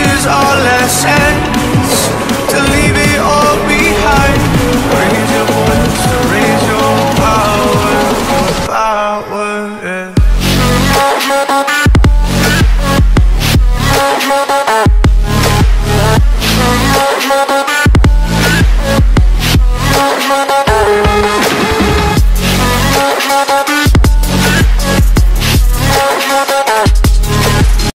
is our last lessons To leave it all behind Raise your voice, raise your power Power, yeah.